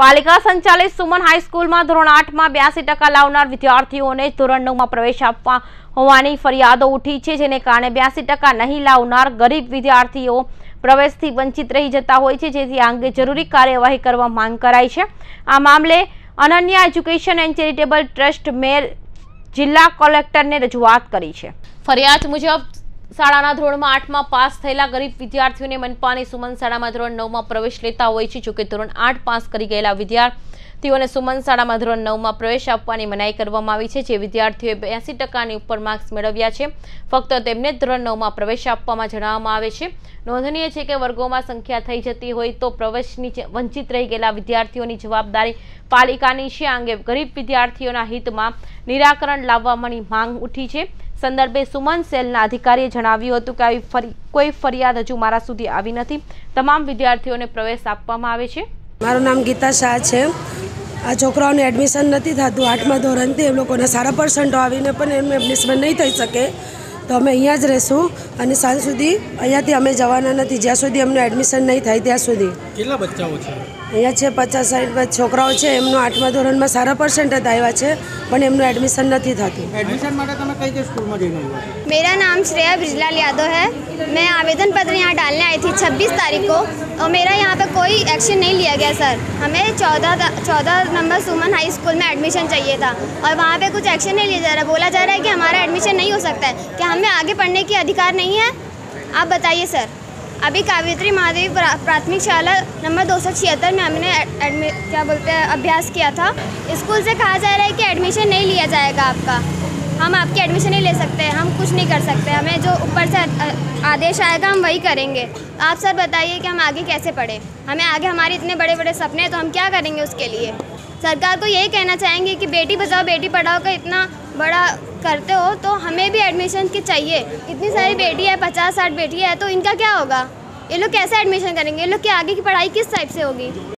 પાલિકા સંચાલિત સુમન હાઈસ્કૂલમાં ધોરણ આઠમાં બ્યાસી ટકા લાવનાર વિદ્યાર્થીઓને ધોરણ નવમાં પ્રવેશ આપવા હોવાની ફરિયાદો ઉઠી છે, જેને કારણે બ્યાસી ટકા નહીં લાવનાર ગરીબ વિદ્યાર્થીઓ પ્રવેશથી વંચિત રહી જતા હોય છે, જેથી આ અંગે જરૂરી કાર્યવાહી કરવા માંગ કરાઈ છે. આ મામલે Ananya education and charitable trust મેર જિલ્લા કલેક્ટરને રજૂઆત કરી છે. ફરિયાદ મુજબ શાળાના ધોરણમાં આઠમાં પાસ થયેલા ગરીબ વિદ્યાર્થીઓને મનપાની સુમન શાળામાં ધોરણ નવમાં પ્રવેશ લેતા હોય છે જોકે ધોરણ આઠ પાસ કરી ગયેલા વિદ્યાર્થીઓને સુમન શાળામાં ધોરણ નવમાં પ્રવેશ આપવાની મનાઈ કરવામાં આવી છે, જે વિદ્યાર્થીઓએ બ્યાસી ટકાની ઉપર માર્ક્સ મેળવ્યા છે. ફક્ત તેમને ધોરણ નવમાં પ્રવેશ આપવામાં જણાવવામાં આવે છે. નોંધનીય છે કે વર્ગોમાં સંખ્યા થઈ જતી હોય તો પ્રવેશની વંચિત રહી ગયેલા વિદ્યાર્થીઓની જવાબદારી પાલિકાની છે. આ અંગે ગરીબ વિદ્યાર્થીઓના હિતમાં નિરાકરણ લાવવાની માંગ ઉઠી છે. સંદર્ભે સુમન સેલના અધિકારીએ જણાવ્યું હતું કે આવી ફરી કોઈ ફરિયાદ હજુ મારા સુધી આવી નથી. તમામ વિદ્યાર્થીઓને પ્રવેશ આપવામાં આવે છે. મારું નામ ગીતા શાહ છે. આ છોકરાઓને એડમિશન નથી થતું. આઠમા ધોરણથી એ લોકોને સારા પર્સન્ટો આવીને પણ એમનું એડમિશન નહીં થઈ શકે. તો અમે અહીંયા જ રહીશું અને સાંજ સુધી અહીંયાથી અમે જવાના નથી. જ્યાં સુધી અમને એડમિશન નહીં થાય ત્યાં સુધી. કેટલા બચ્ચાઓ છે? અહીંયા છે પચાસ સાઠ છોકરાઓ છે એમનું આઠમા ધોરણમાં સારા પર્સન્ટેજ આવ્યા છે પણ એમનું એડમિશન નથી થતું एडमिशन માટે તમે કઈ કઈ સ્કૂલમાં જઈને આવ્યા मेरा नाम श्रेया ब्रिजलाल यादव है मैं आवेदन पत्र यहाँ डालने आई थी 26 तारीख को और मेरा यहाँ पे कोई एक्शन नहीं लिया गया सर हमें चौदह चौदह नंबर सुमन हाई स्कूल में एडमिशन चाहिए था और वहाँ पे कुछ एक्शन नहीं लिया जा रहा बोला जा रहा है कि हमारा एडमिशन नहीं हो सकता है क्या हमें आगे पढ़ने की अधिकार नहीं है आप बताइए सर अभी कावित्री महादेवी प्राथमिक शाला नंबर दो सौ छिहत्तर में हमने क्या बोलते हैं, अभ्यास किया था। स्कूल से कहा जा रहा है कि एडमिशन नहीं लिया जाएगा आपका। हम आपकी एडमिशन नहीं ले सकते, हम कुछ नहीं कर सकते। हमें जो ऊपर से आदेश आएगा, हम वही करेंगे। आप सर बताइए कि हम आगे कैसे पढ़ें? हमें आगे हमारे इतने बड़े बड़े सपने हैं तो हम क्या करेंगे उसके लिए? सरकार को यही कहना चाहेंगे कि बेटी बचाओ, बेटी पढ़ाओ का इतना बड़ा करते हो तो हमें भी एडमिशन की चाहिए। इतनी सारी बेटी है पचास साठ बेटी है तो इनका क्या होगा? ये लोग कैसे एडमिशन करेंगे? ये लोग की आगे की पढ़ाई किस टाइप से होगी?